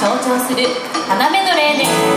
象徴する花メドレーです「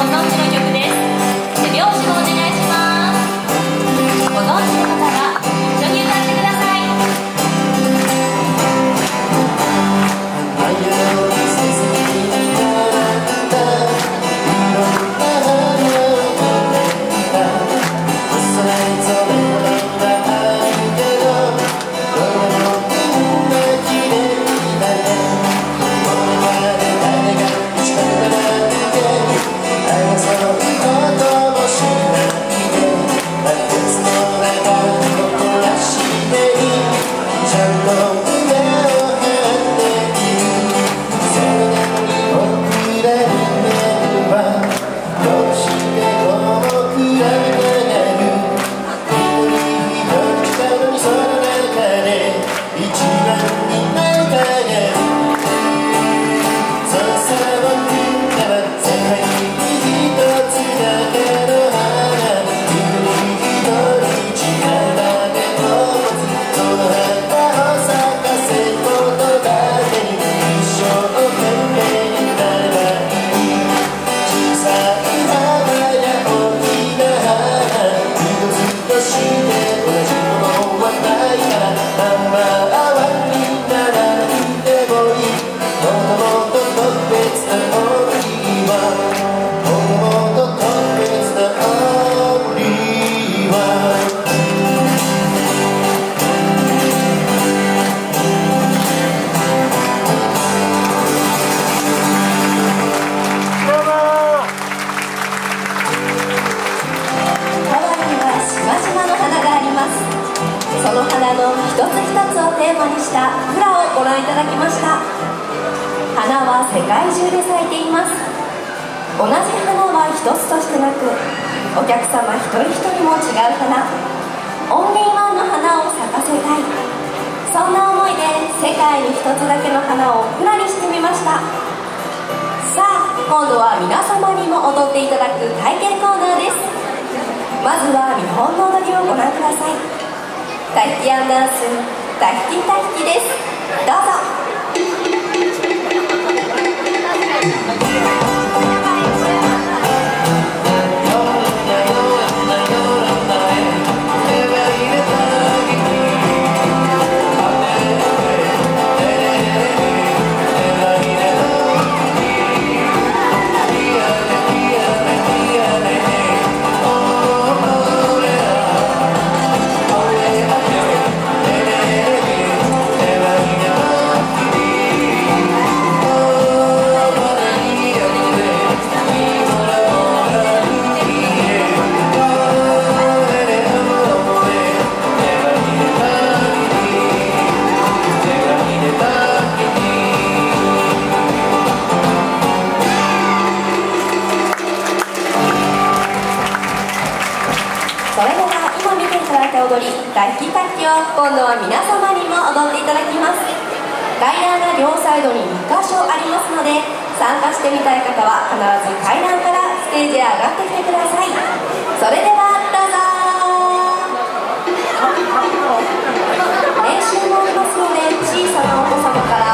我当进就看见世界中で咲いています。同じ花は一つとしてなくお客様一人一人も違う花。オンリーワンの花を咲かせたい。そんな思いで世界に一つだけの花をフラにしてみました。さあ今度は皆様にも踊っていただく体験コーナーです。まずは見本の踊りをご覧ください。タヒティアンダンスタヒティタヒティです。どうぞ。階段が両サイドに2箇所ありますので参加してみたい方は必ず階段からステージへ上がってきてください。それではどうぞ。練習もありますので小さなお子様から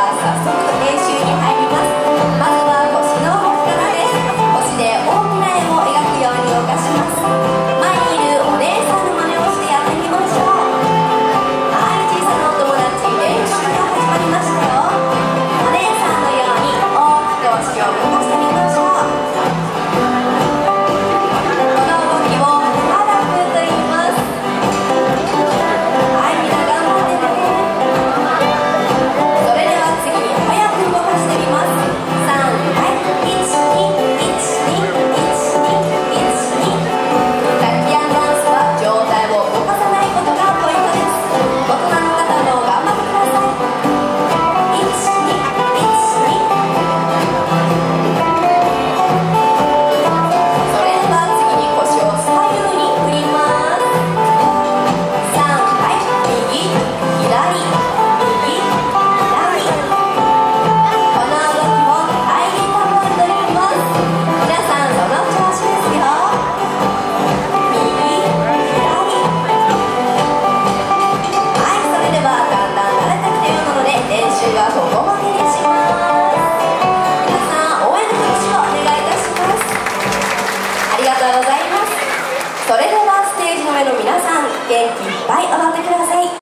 casa.